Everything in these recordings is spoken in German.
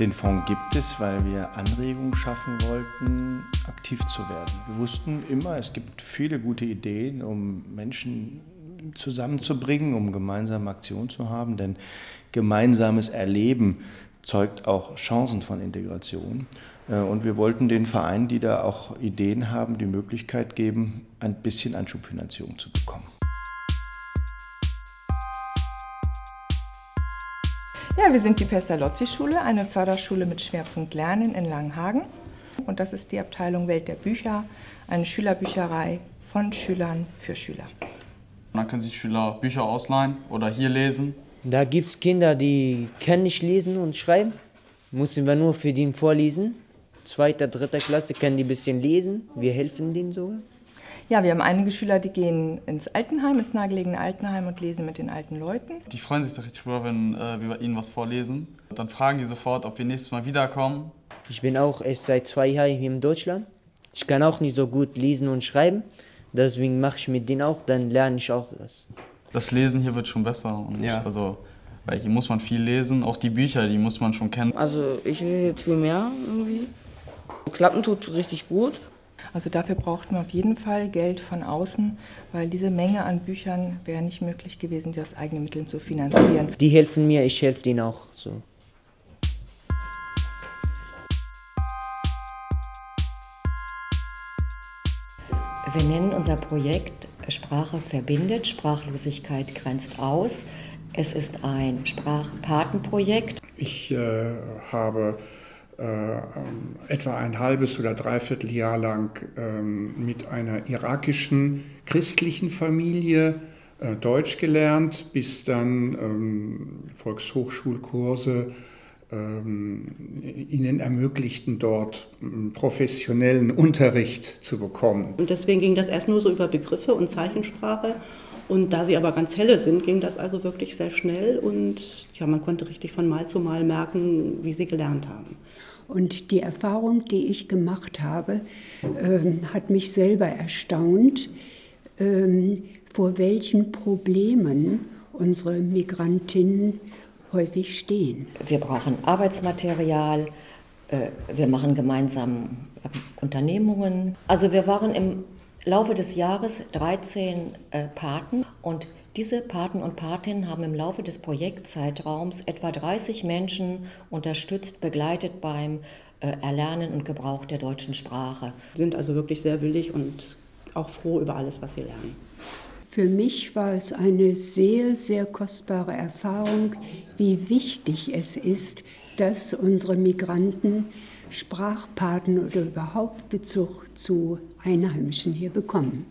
Den Fonds gibt es, weil wir Anregungen schaffen wollten, aktiv zu werden. Wir wussten immer, es gibt viele gute Ideen, um Menschen zusammenzubringen, um gemeinsame Aktionen zu haben, denn gemeinsames Erleben zeugt auch Chancen von Integration. Äh, und wir wollten den Vereinen, die da auch Ideen haben, die Möglichkeit geben, ein bisschen Anschubfinanzierung zu bekommen. Ja, wir sind die Pestalozzi-Schule, eine Förderschule mit Schwerpunkt Lernen in Langenhagen. Und das ist die Abteilung Welt der Bücher, eine Schülerbücherei von Schülern für Schüler. Dann können sich Schüler Bücher ausleihen oder hier lesen. Da gibt es Kinder, die können nicht lesen und schreiben. Müssen wir nur für die vorlesen. Zweiter, dritter Klasse können die ein bisschen lesen. Wir helfen denen sogar. Ja, wir haben einige Schüler, die gehen ins Altenheim, ins nahegelegene Altenheim und lesen mit den alten Leuten. Die freuen sich doch richtig drüber, wenn äh, wir ihnen was vorlesen. Dann fragen die sofort, ob wir nächstes Mal wiederkommen. Ich bin auch erst seit zwei Jahren hier in Deutschland. Ich kann auch nicht so gut lesen und schreiben. Deswegen mache ich mit denen auch, dann lerne ich auch das. Das Lesen hier wird schon besser. Und ja. Also, weil hier muss man viel lesen. Auch die Bücher, die muss man schon kennen. Also ich lese jetzt viel mehr irgendwie. Klappen tut richtig gut. Also dafür braucht man auf jeden Fall Geld von außen, weil diese Menge an Büchern wäre nicht möglich gewesen, die aus eigenen Mitteln zu finanzieren. Die helfen mir, ich helfe denen auch so. Wir nennen unser Projekt Sprache verbindet, Sprachlosigkeit grenzt aus. Es ist ein Sprachpatenprojekt. Ich äh, habe etwa ein halbes oder dreiviertel Jahr lang ähm, mit einer irakischen christlichen Familie äh, Deutsch gelernt, bis dann ähm, Volkshochschulkurse ihnen ermöglichten, dort professionellen Unterricht zu bekommen. Und deswegen ging das erst nur so über Begriffe und Zeichensprache. Und da sie aber ganz helle sind, ging das also wirklich sehr schnell und ja, man konnte richtig von Mal zu Mal merken, wie sie gelernt haben. Und die Erfahrung, die ich gemacht habe, ähm, hat mich selber erstaunt, ähm, vor welchen Problemen unsere Migrantinnen häufig stehen. Wir brauchen Arbeitsmaterial, äh, wir machen gemeinsam äh, Unternehmungen. Also wir waren im Laufe des Jahres 13 äh, Paten und diese Paten und Patinnen haben im Laufe des Projektzeitraums etwa 30 Menschen unterstützt, begleitet beim äh, Erlernen und Gebrauch der deutschen Sprache. Sind also wirklich sehr willig und auch froh über alles, was sie lernen. Für mich war es eine sehr, sehr kostbare Erfahrung, wie wichtig es ist, dass unsere Migranten Sprachpaten oder überhaupt Bezug zu Einheimischen hier bekommen.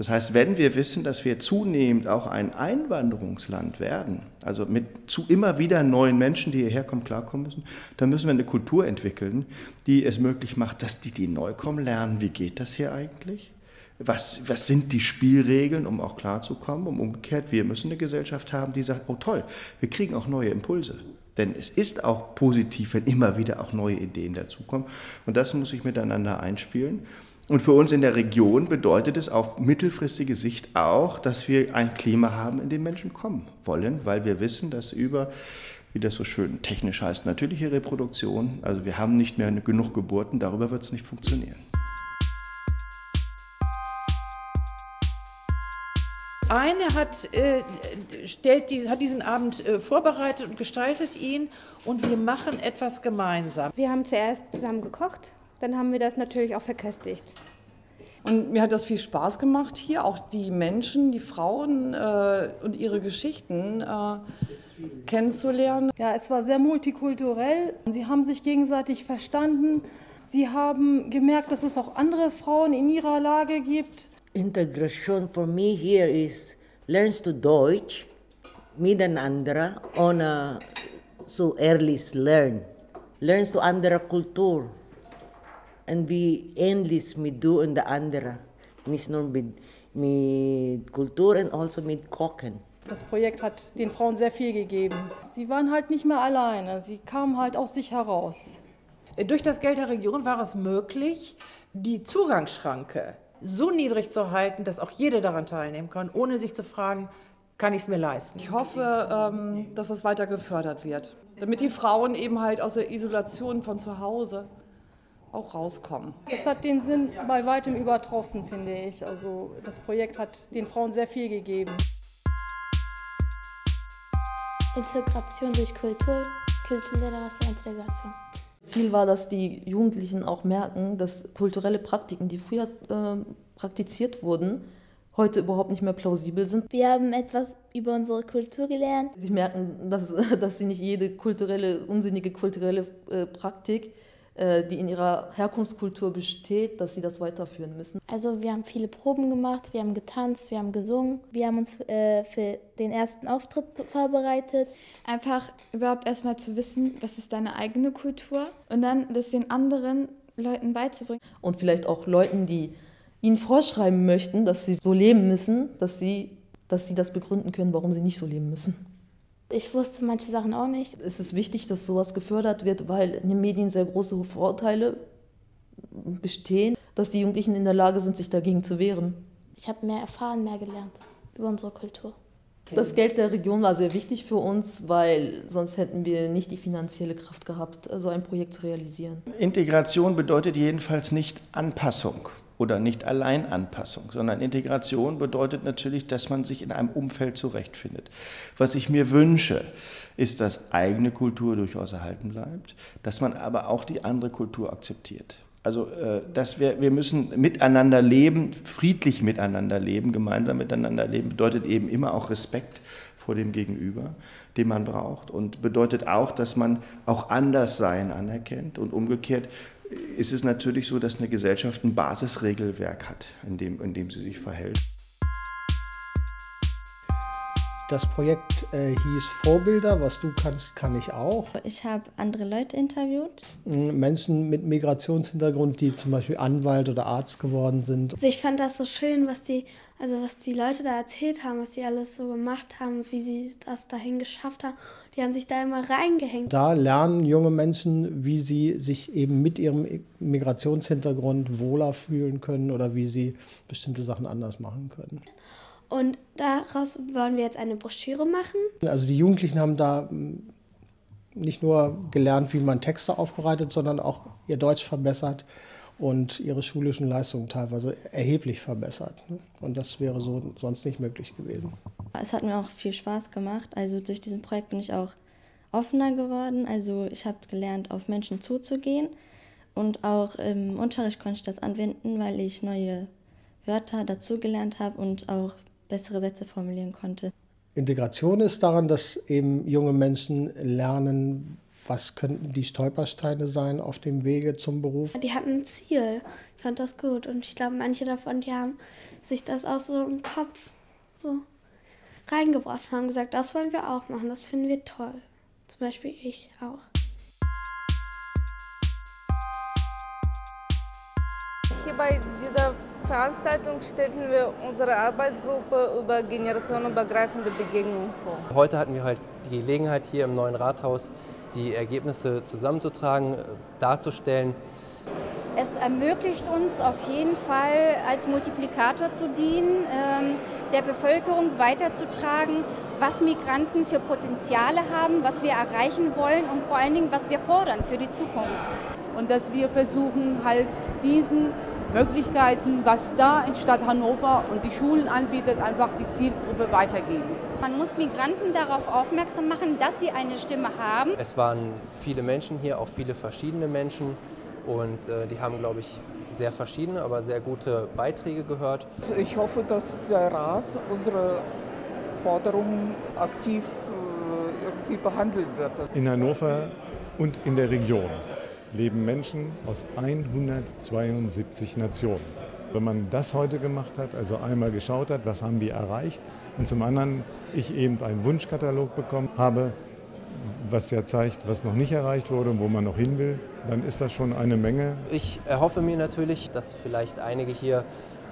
Das heißt, wenn wir wissen, dass wir zunehmend auch ein Einwanderungsland werden, also mit zu immer wieder neuen Menschen, die hierher kommen, klarkommen müssen, dann müssen wir eine Kultur entwickeln, die es möglich macht, dass die, die neu kommen, lernen, wie geht das hier eigentlich? Was, was sind die Spielregeln, um auch klarzukommen? Um umgekehrt, wir müssen eine Gesellschaft haben, die sagt, oh toll, wir kriegen auch neue Impulse. Denn es ist auch positiv, wenn immer wieder auch neue Ideen dazukommen. Und das muss ich miteinander einspielen. Und für uns in der Region bedeutet es auf mittelfristige Sicht auch, dass wir ein Klima haben, in dem Menschen kommen wollen, weil wir wissen, dass über, wie das so schön technisch heißt, natürliche Reproduktion, also wir haben nicht mehr genug Geburten, darüber wird es nicht funktionieren. Eine hat, äh, stellt die, hat diesen Abend äh, vorbereitet und gestaltet ihn und wir machen etwas gemeinsam. Wir haben zuerst zusammen gekocht dann haben wir das natürlich auch verköstigt. Und mir hat das viel Spaß gemacht hier, auch die Menschen, die Frauen äh, und ihre Geschichten äh, kennenzulernen. Ja, es war sehr multikulturell. Sie haben sich gegenseitig verstanden. Sie haben gemerkt, dass es auch andere Frauen in ihrer Lage gibt. Integration for me here is learns to Deutsch miteinander a so early learn. Learns to andere Kultur und wie ähnlich mit du und der andere. Nicht nur mit, mit Kultur, und also mit Kochen. Das Projekt hat den Frauen sehr viel gegeben. Sie waren halt nicht mehr alleine, sie kamen halt aus sich heraus. Durch das Geld der Region war es möglich, die Zugangsschranke so niedrig zu halten, dass auch jeder daran teilnehmen kann, ohne sich zu fragen, kann ich es mir leisten. Ich hoffe, ähm, dass das weiter gefördert wird, damit die Frauen eben halt aus der Isolation von zu Hause auch rauskommen. Es hat den Sinn bei weitem übertroffen, finde ich. Also das Projekt hat den Frauen sehr viel gegeben. Integration durch Kultur, kulturelle Integration. Ziel war, dass die Jugendlichen auch merken, dass kulturelle Praktiken, die früher äh, praktiziert wurden, heute überhaupt nicht mehr plausibel sind. Wir haben etwas über unsere Kultur gelernt. Sie merken, dass, dass sie nicht jede kulturelle, unsinnige kulturelle äh, Praktik die in ihrer Herkunftskultur besteht, dass sie das weiterführen müssen. Also wir haben viele Proben gemacht, wir haben getanzt, wir haben gesungen, wir haben uns äh, für den ersten Auftritt vorbereitet. Einfach überhaupt erstmal zu wissen, was ist deine eigene Kultur und dann das den anderen Leuten beizubringen. Und vielleicht auch Leuten, die ihnen vorschreiben möchten, dass sie so leben müssen, dass sie, dass sie das begründen können, warum sie nicht so leben müssen. Ich wusste manche Sachen auch nicht. Es ist wichtig, dass sowas gefördert wird, weil in den Medien sehr große Vorurteile bestehen, dass die Jugendlichen in der Lage sind, sich dagegen zu wehren. Ich habe mehr erfahren, mehr gelernt über unsere Kultur. Das Geld der Region war sehr wichtig für uns, weil sonst hätten wir nicht die finanzielle Kraft gehabt, so ein Projekt zu realisieren. Integration bedeutet jedenfalls nicht Anpassung oder nicht allein Anpassung, sondern Integration bedeutet natürlich, dass man sich in einem Umfeld zurechtfindet. Was ich mir wünsche, ist, dass eigene Kultur durchaus erhalten bleibt, dass man aber auch die andere Kultur akzeptiert. Also, äh, dass wir, wir müssen miteinander leben, friedlich miteinander leben, gemeinsam miteinander leben, bedeutet eben immer auch Respekt vor dem Gegenüber, den man braucht und bedeutet auch, dass man auch Anderssein anerkennt und umgekehrt ist es natürlich so, dass eine Gesellschaft ein Basisregelwerk hat, in dem, in dem sie sich verhält. Das Projekt äh, hieß Vorbilder, was du kannst, kann ich auch. Ich habe andere Leute interviewt. Menschen mit Migrationshintergrund, die zum Beispiel Anwalt oder Arzt geworden sind. Also ich fand das so schön, was die, also was die Leute da erzählt haben, was die alles so gemacht haben, wie sie das dahin geschafft haben. Die haben sich da immer reingehängt. Da lernen junge Menschen, wie sie sich eben mit ihrem Migrationshintergrund wohler fühlen können oder wie sie bestimmte Sachen anders machen können. Und daraus wollen wir jetzt eine Broschüre machen. Also die Jugendlichen haben da hm, nicht nur gelernt, wie man Texte aufbereitet, sondern auch ihr Deutsch verbessert und ihre schulischen Leistungen teilweise erheblich verbessert. Ne? Und das wäre so sonst nicht möglich gewesen. Es hat mir auch viel Spaß gemacht. Also durch diesen Projekt bin ich auch offener geworden. Also ich habe gelernt, auf Menschen zuzugehen. Und auch im Unterricht konnte ich das anwenden, weil ich neue Wörter dazugelernt habe und auch bessere Sätze formulieren konnte. Integration ist daran, dass eben junge Menschen lernen, was könnten die Stolpersteine sein auf dem Wege zum Beruf. Die hatten ein Ziel. Ich fand das gut. Und ich glaube, manche davon, die haben sich das auch so im Kopf so reingebracht und haben gesagt, das wollen wir auch machen, das finden wir toll. Zum Beispiel ich auch. Hier bei dieser Veranstaltung stellen wir unsere Arbeitsgruppe über generationenübergreifende Begegnungen vor. Heute hatten wir halt die Gelegenheit, hier im neuen Rathaus die Ergebnisse zusammenzutragen, darzustellen. Es ermöglicht uns auf jeden Fall als Multiplikator zu dienen, ähm, der Bevölkerung weiterzutragen, was Migranten für Potenziale haben, was wir erreichen wollen und vor allen Dingen, was wir fordern für die Zukunft. Und dass wir versuchen, halt diesen Möglichkeiten, was da in Stadt Hannover und die Schulen anbietet, einfach die Zielgruppe weitergeben. Man muss Migranten darauf aufmerksam machen, dass sie eine Stimme haben. Es waren viele Menschen hier, auch viele verschiedene Menschen. Und äh, die haben, glaube ich, sehr verschiedene, aber sehr gute Beiträge gehört. Ich hoffe, dass der Rat unsere Forderungen aktiv äh, irgendwie behandeln wird. In Hannover und in der Region leben Menschen aus 172 Nationen. Wenn man das heute gemacht hat, also einmal geschaut hat, was haben wir erreicht und zum anderen ich eben einen Wunschkatalog bekommen habe, was ja zeigt, was noch nicht erreicht wurde und wo man noch hin will, dann ist das schon eine Menge. Ich erhoffe mir natürlich, dass vielleicht einige hier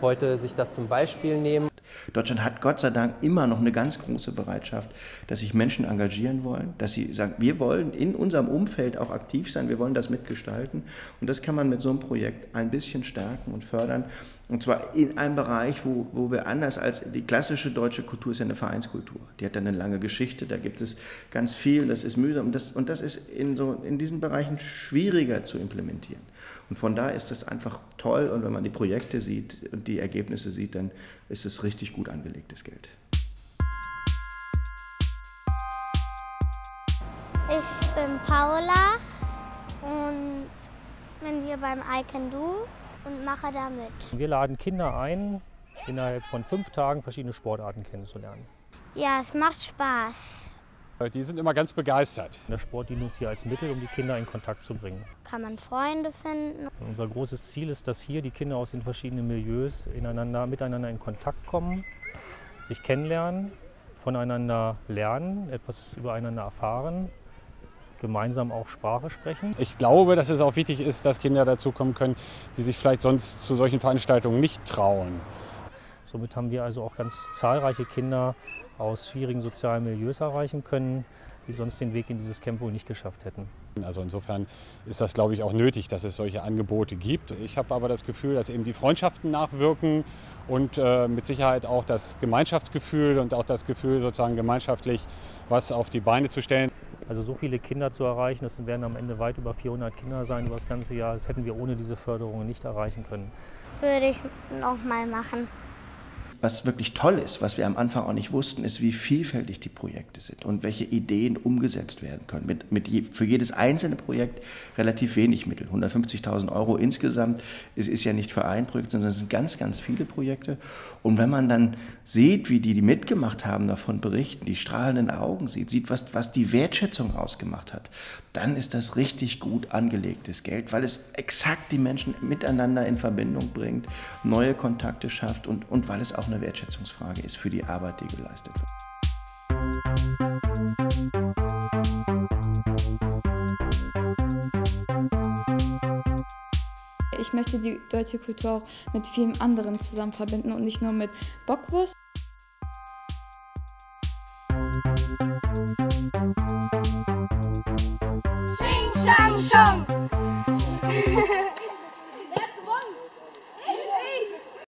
heute sich das zum Beispiel nehmen. Deutschland hat Gott sei Dank immer noch eine ganz große Bereitschaft, dass sich Menschen engagieren wollen, dass sie sagen, wir wollen in unserem Umfeld auch aktiv sein, wir wollen das mitgestalten. Und das kann man mit so einem Projekt ein bisschen stärken und fördern. Und zwar in einem Bereich, wo, wo wir anders als die klassische deutsche Kultur ist ja eine Vereinskultur. Die hat dann eine lange Geschichte, da gibt es ganz viel, das ist mühsam und das, und das ist in, so, in diesen Bereichen schwieriger zu implementieren. Und von daher ist das einfach toll und wenn man die Projekte sieht und die Ergebnisse sieht, dann ist es richtig gut angelegtes Geld. Ich bin Paula und bin hier beim I Can Do und mache da mit. Wir laden Kinder ein, innerhalb von fünf Tagen verschiedene Sportarten kennenzulernen. Ja, es macht Spaß. Die sind immer ganz begeistert. Der Sport dient uns hier als Mittel, um die Kinder in Kontakt zu bringen. Kann man Freunde finden. Unser großes Ziel ist, dass hier die Kinder aus den verschiedenen Milieus ineinander, miteinander in Kontakt kommen, sich kennenlernen, voneinander lernen, etwas übereinander erfahren gemeinsam auch Sprache sprechen. Ich glaube, dass es auch wichtig ist, dass Kinder dazukommen können, die sich vielleicht sonst zu solchen Veranstaltungen nicht trauen. Somit haben wir also auch ganz zahlreiche Kinder aus schwierigen sozialen Milieus erreichen können, die sonst den Weg in dieses Camp wohl nicht geschafft hätten. Also insofern ist das, glaube ich, auch nötig, dass es solche Angebote gibt. Ich habe aber das Gefühl, dass eben die Freundschaften nachwirken und äh, mit Sicherheit auch das Gemeinschaftsgefühl und auch das Gefühl, sozusagen gemeinschaftlich was auf die Beine zu stellen. Also so viele Kinder zu erreichen, das werden am Ende weit über 400 Kinder sein über das ganze Jahr. Das hätten wir ohne diese Förderung nicht erreichen können. Würde ich noch mal machen. Was wirklich toll ist, was wir am Anfang auch nicht wussten, ist, wie vielfältig die Projekte sind und welche Ideen umgesetzt werden können. Mit, mit je, für jedes einzelne Projekt relativ wenig Mittel. 150.000 Euro insgesamt ist, ist ja nicht für ein Projekt, sondern es sind ganz, ganz viele Projekte. Und wenn man dann sieht, wie die, die mitgemacht haben, davon berichten, die strahlenden Augen sieht, sieht, was, was die Wertschätzung ausgemacht hat, dann ist das richtig gut angelegtes Geld, weil es exakt die Menschen miteinander in Verbindung bringt, neue Kontakte schafft und, und weil es auch eine Wertschätzungsfrage ist für die Arbeit, die geleistet wird. Ich möchte die deutsche Kultur auch mit vielem anderen zusammen verbinden und nicht nur mit Bockwurst.